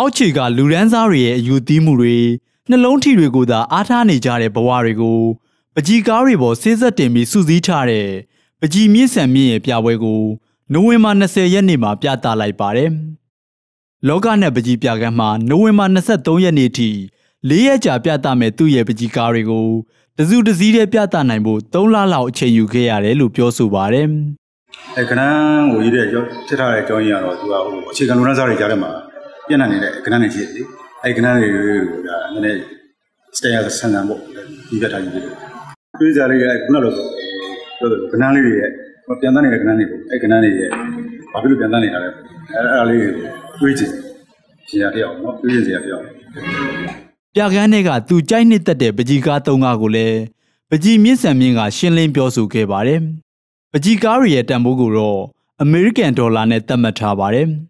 အောက်ခြေကလူရန်စားတွေရဲ့အယူသီးမှုတွေနှလုံးထီတွေကိုသာအားထားနေကြတဲ့ဘဝတွေကိုပကြီးကားတွေပေါ်ဆေးဆက်တင်ပြီးစူးစီးထားတဲ့ပကြီးမြင့်ဆန်မြင့်ရဲ့ပြပွဲကိုနိုဝင်ဘာ20ရက်နေ့မှာပြသလိုက်ပါတယ်။လောကနဲ့ပကြီးပြကမ်းမှာနိုဝင်ဘာ23ရက်နေ့ထိ၄ရက်ကြာပြသမဲ့သူ့ရဲ့ပကြီးကားတွေကိုတစုတစည်းတည်းပြသနိုင်ဖို့3လလောက်အချိန်ယူခဲ့ရတယ်လို့ပြောဆိုပါတယ်။အဲကနန်းကိုရေးတဲ့ကြောထစ်ထားတဲ့အကြောင်းရင်းကတော့သူကဟိုအခြေခံလူနန်းစားတွေကြားထဲမှာ ပြန့်နှံ့နေတဲ့ကနန်းတွေရှိတယ်လေအဲကနန်းတွေကိုဒါနည်းနည်းစတေးရဆန်ဆန်ပေါ့ဒီပြထားကြည့်တယ်တွေးကြလေးကခုနလိုပြောတယ်ကနန်းလေးတွေရဲ့ပြန်တန်းနေတဲ့ကနန်းတွေပေါ့အဲကနန်းတွေရဲ့ဘာဖြစ်လို့ပြန်တန်းနေတာလဲအဲအဲ့ဒါလေးတွေးကြည့်စရာတယောက်နော်တွေးကြည့်စရာတယောက်ပြကန်းတွေကသူကြိုက်နှစ်သက်တဲ့ပကြီးကားသုံးကားကိုလည်းပကြီးမြင့်ဆန်မြင့်ကရှင်းလင်းပြောဆိုခဲ့ပါတယ်။ပကြီးကားတွေရဲ့တန်ဖိုးကိုတော့အမေရိကန်ဒေါ်လာနဲ့သတ်မှတ်ထားပါတယ်။